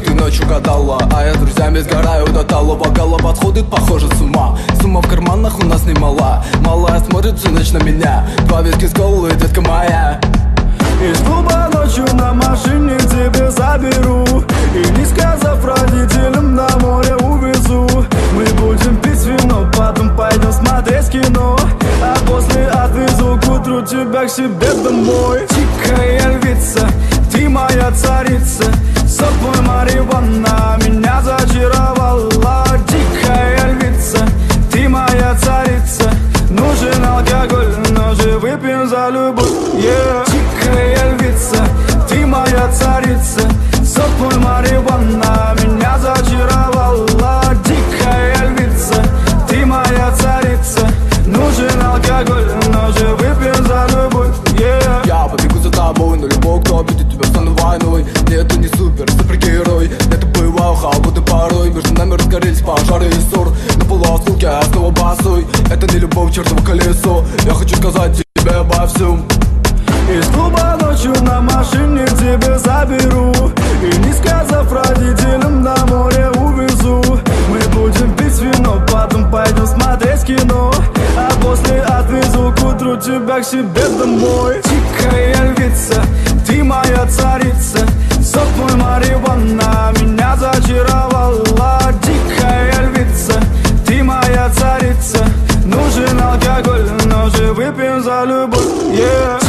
ты ночью гадала А я с друзьями сгораю до талого Бокала подходит, похоже, с ума. Сумма в карманах у нас немала. Малая смотрит всю ночь на меня Два виски с колы, детка моя. Из клуба ночью на машине тебе заберу. И не сказав родителям на море увезу. Мы будем пить вино, потом пойдем смотреть кино. А после отвезу к утру тебя к себе домой Нет, ты не супер, супергерой. Это бывал холодный порой. Между нами разгорелись пожары и ссор. На полуосколке я снова босой Это не любовь, чертово колесо. Я хочу сказать тебе обо всем. Из клуба ночью на машине тебя заберу. И не сказав родителям на море увезу. Мы будем пить вино, потом пойдем смотреть кино. А после отвезу к утру тебя к себе домой. Дикая алкоголь Но же выпьем за любовь yeah.